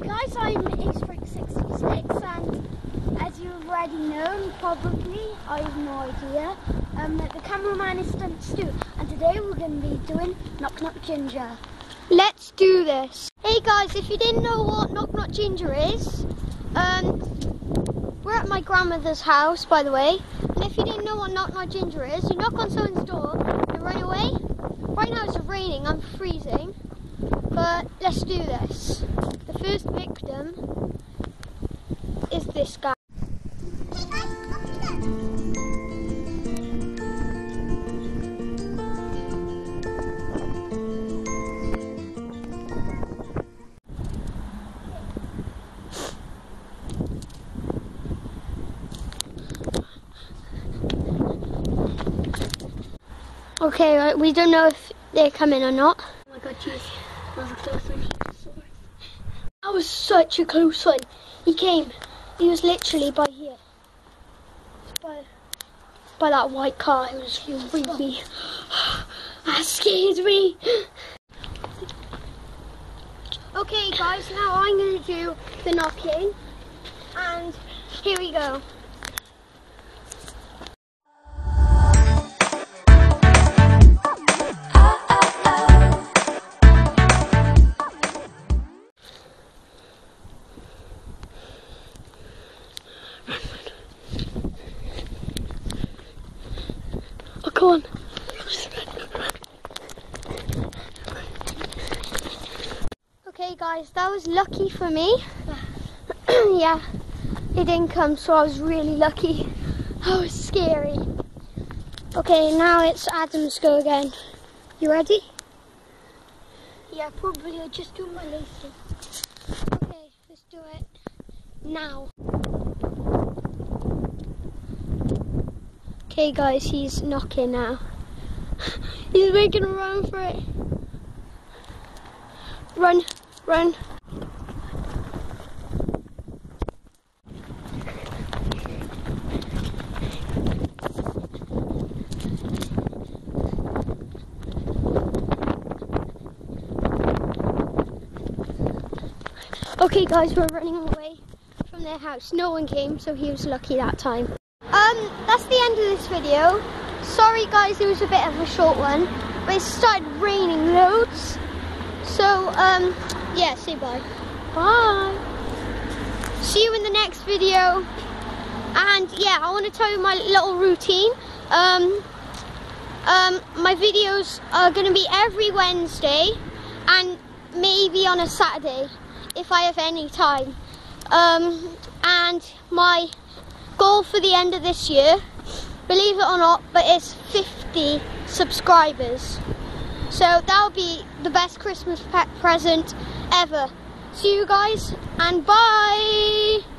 guys, I'm Eastbrick66 and as you've already known, probably, I have no idea, um, the cameraman is Stuntzdude and today we're going to be doing Knock Knock Ginger. Let's do this. Hey guys, if you didn't know what Knock Knock Ginger is, um, we're at my grandmother's house by the way, and if you didn't know what Knock Knock Ginger is, you knock on someone's door, and run away. Right now it's raining, I'm freezing. But let's do this. First victim is this guy. Okay, we don't know if they're coming or not. Oh my god, jeez. That was such a close one. He came. He was literally by here. By, by that white car. It was creepy. That scared me. Okay guys, now I'm going to do the knocking. And here we go. Oh, come on. Okay guys, that was lucky for me. yeah, it didn't come, so I was really lucky. That was scary. Okay, now it's Adam's go again. You ready? Yeah, probably. I'll just do my laces. Okay, let's do it now. Okay guys, he's knocking now. he's making a run for it. Run, run. Okay guys, we're running away from their house. No one came, so he was lucky that time. Um, that's the end of this video. Sorry guys, it was a bit of a short one, but it started raining loads. So, um, yeah, say bye. Bye. See you in the next video. And yeah, I want to tell you my little routine. Um, um, my videos are going to be every Wednesday and maybe on a Saturday if I have any time. Um, and my goal for the end of this year, believe it or not, but it's 50 subscribers. So that'll be the best Christmas present ever. See you guys and bye!